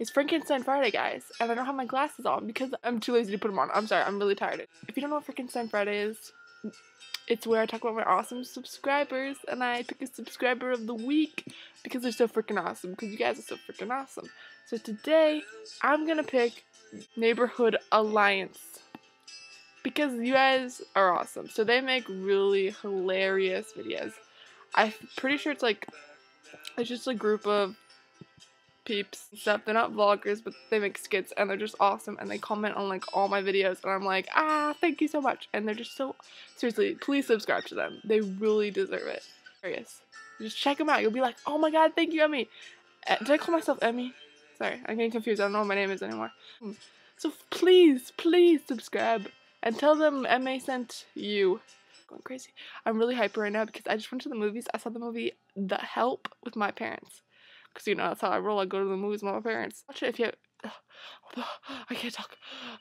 It's Frankenstein Friday, guys, and I don't have my glasses on because I'm too lazy to put them on. I'm sorry, I'm really tired. If you don't know what Frankenstein Friday is, it's where I talk about my awesome subscribers and I pick a subscriber of the week because they're so freaking awesome. Because you guys are so freaking awesome. So today, I'm gonna pick Neighborhood Alliance because you guys are awesome. So they make really hilarious videos. I'm pretty sure it's like it's just a group of peeps and stuff. They're not vloggers, but they make skits and they're just awesome and they comment on like all my videos and I'm like, ah, thank you so much. And they're just so seriously, please subscribe to them. They really deserve it. Serious. Just check them out. You'll be like, oh my god, thank you, Emmy. Uh, did I call myself Emmy? Sorry, I'm getting confused. I don't know what my name is anymore. Hmm. So please, please subscribe and tell them Emma sent you. Going crazy. I'm really hyper right now because I just went to the movies. I saw the movie The Help with my parents. Because, you know, that's how I roll. I go to the movies with my parents. Watch it if you. I can't talk.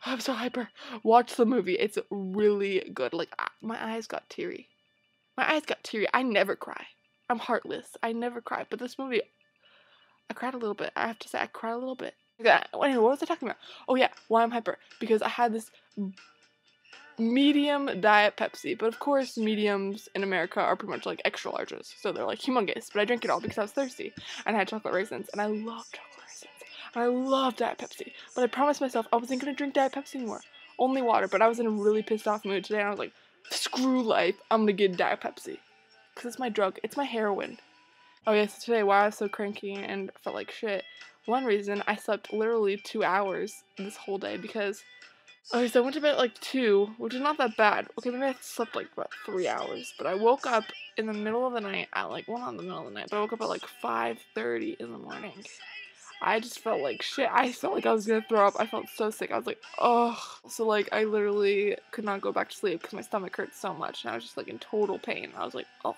I'm so hyper. Watch the movie. It's really good. Like, my eyes got teary. My eyes got teary. I never cry. I'm heartless. I never cry. But this movie, I cried a little bit. I have to say, I cried a little bit. Anyway, what was I talking about? Oh, yeah. Why I'm hyper. Because I had this medium diet Pepsi. But of course, mediums in America are pretty much like extra larges. So they're like humongous. But I drank it all because I was thirsty. And I had chocolate raisins. And I love chocolate raisins. And I love Diet Pepsi. But I promised myself I wasn't going to drink Diet Pepsi anymore. Only water. But I was in a really pissed off mood today. And I was like, screw life. I'm going to get Diet Pepsi. Because it's my drug. It's my heroin. Oh yes, yeah, so today why I was so cranky and felt like shit. One reason I slept literally two hours this whole day because Okay, so I went to bed at like 2, which is not that bad. Okay, maybe I slept like about 3 hours. But I woke up in the middle of the night at like, well not in the middle of the night, but I woke up at like 5.30 in the morning. I just felt like shit. I felt like I was gonna throw up. I felt so sick. I was like, oh. So like, I literally could not go back to sleep because my stomach hurt so much. And I was just like in total pain. I was like, oh.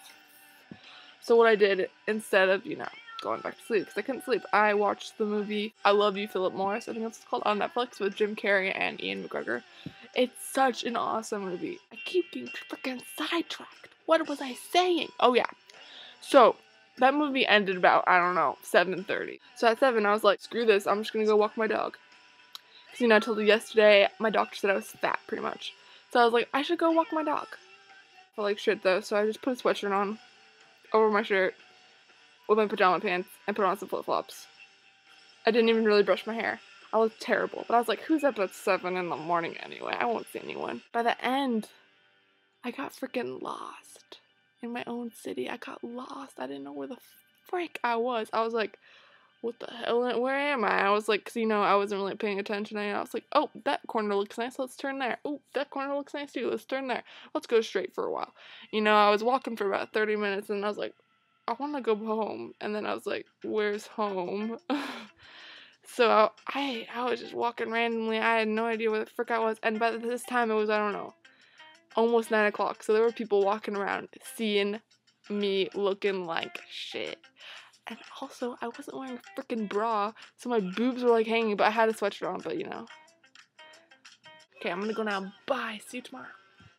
So what I did, instead of, you know, going back to sleep because I couldn't sleep. I watched the movie I Love You, Phillip Morris. I think that's called on Netflix with Jim Carrey and Ewan McGregor. It's such an awesome movie. I keep getting freaking sidetracked. What was I saying? Oh yeah. So that movie ended about I don't know 7:30. So at seven I was like, screw this. I'm just gonna go walk my dog. Cause you know I told you yesterday my doctor said I was fat pretty much. So I was like, I should go walk my dog. I like shit though, so I just put a sweatshirt on over my shirt with my pajama pants and put on some flip flops. I didn't even really brush my hair. I looked terrible, but I was like, who's up at 7 in the morning anyway? I won't see anyone. By the end, I got freaking lost in my own city. I got lost. I didn't know where the frick I was. I was like, what the hell? Where am I? I was like, cause you know, I wasn't really paying attention. And I was like, oh, that corner looks nice. Let's turn there. Oh, that corner looks nice too. Let's turn there. Let's go straight for a while. You know, I was walking for about 30 minutes and I was like, I want to go home. And then I was like, where's home? so I, I was just walking randomly. I had no idea where the frick I was. And by this time it was, I don't know, almost 9 o'clock. So there were people walking around seeing me looking like shit. And also, I wasn't wearing a freaking bra, so my boobs were like hanging, but I had a sweatshirt on, but you know. Okay, I'm gonna go now. Bye. See you tomorrow.